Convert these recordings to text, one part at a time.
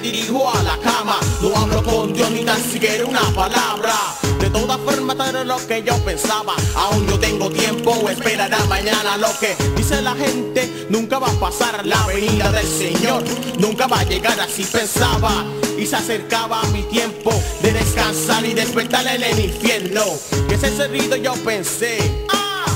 dirijo a la cama No hablo con Dios ni tan siquiera una palabra De todas formas era lo que yo pensaba Aún yo tengo tiempo, esperará mañana Lo que dice la gente nunca va a pasar La venida del Señor nunca va a llegar así pensaba y se acercaba a mi tiempo de descansar y despertar en el infierno. Que ese ruido yo pensé, ¡ah!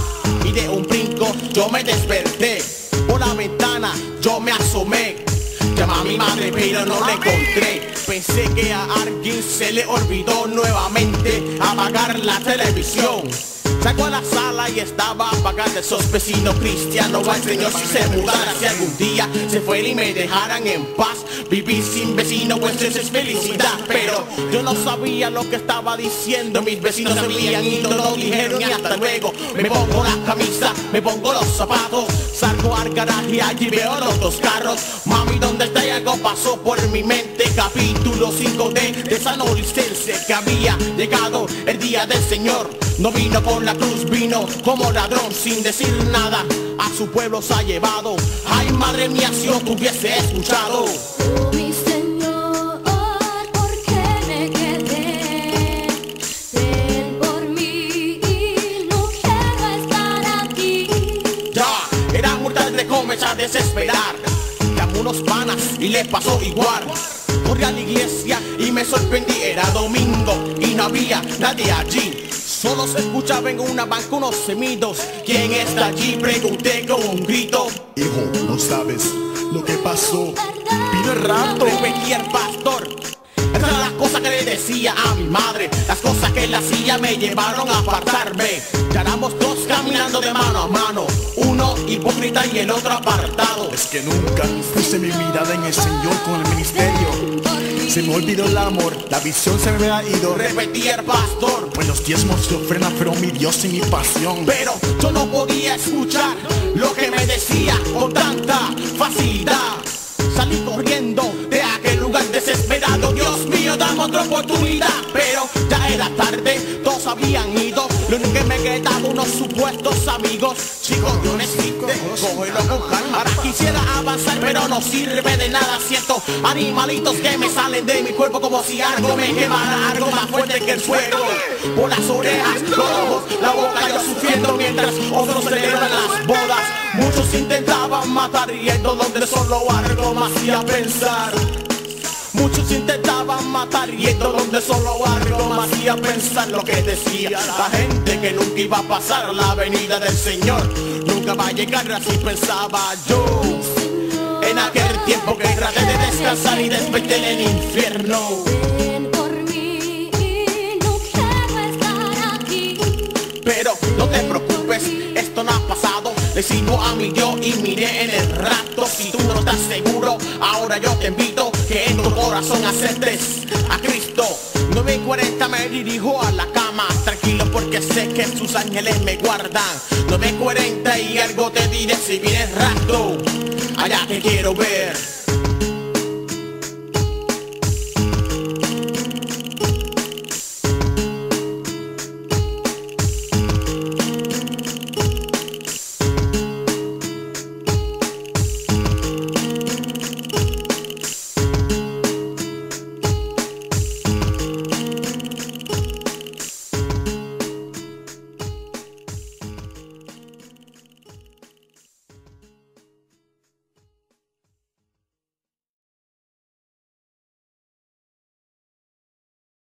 y de un brinco yo me desperté. Por la ventana yo me asomé. Llamé a mi madre pero no la encontré. Pensé que a alguien se le olvidó nuevamente apagar la televisión. Sacó a la sala y estaba apagando esos vecinos cristianos al Señor si se mudara si algún día se fuera y me dejaran en paz Vivir sin vecino pues eso es felicidad. Pero yo no sabía lo que estaba diciendo. Mis vecinos sabían y no lo dijeron y hasta luego. Me pongo la camisa, me pongo los zapatos Salgo al garaje y allí veo los dos carros. Mami, ¿dónde está? Y algo pasó por mi mente. Capítulo 5 de, esa licencia que había llegado día del Señor No vino con la cruz vino como ladrón sin decir nada. A su pueblo se ha llevado. Ay, madre mía, si yo tuviese escuchado. Y a desesperar. Llamó unos panas y le pasó igual. Corrí a la iglesia y me sorprendí, era domingo y no había nadie allí. Solo se escuchaba en una banca unos semidos ¿Quién está allí? Pregunté con un grito. Hijo, no sabes lo que pasó. Vino el rato, repetía el pastor Estas eran las cosas que le decía a mi madre. Las cosas que él hacía me llevaron a apartarme. Ya éramos dos caminando de mano a mano. Uno hipócrita y el otro apartado. Es que nunca puse mi mirada en el Señor con el ministerio. Se me olvidó el amor, la visión se me ha ido. Repetía el pastor. Pues los diezmos se ofrendan, pero mi Dios y mi pasión. Pero yo no podía escuchar lo que me decía con tanta Pero ya era tarde, todos habían ido. Lo único que me quedaba unos supuestos amigos. Chicos, yo necesito cógelo con calma. Ahora quisiera avanzar, pero no sirve de nada. Siento animalitos que me salen de mi cuerpo Como si algo me quemara, algo más fuerte que el fuego. Por las orejas, los ojos, la boca Yo sufriendo mientras otros celebran las bodas. Muchos intentaban matar y donde solo algo me hacía pensar Muchos intentaban matar yendo donde solo algo me hacía pensar lo que decía. La gente que nunca iba a pasar la venida del Señor. Nunca va a llegar así pensaba yo. En aquel tiempo que traté de descansar y desperté en el infierno. Y pero no te preocupes esto no ha pasado. Le sigo a mi Dios y miré en el rato. Si tú no estás seguro, ahora yo te invito Que en tu corazón aceptes a Cristo. 9.40 me dirijo a la cama Tranquilo porque sé que sus ángeles me guardan. 9.40 y algo te diré si vienes rato Allá te quiero ver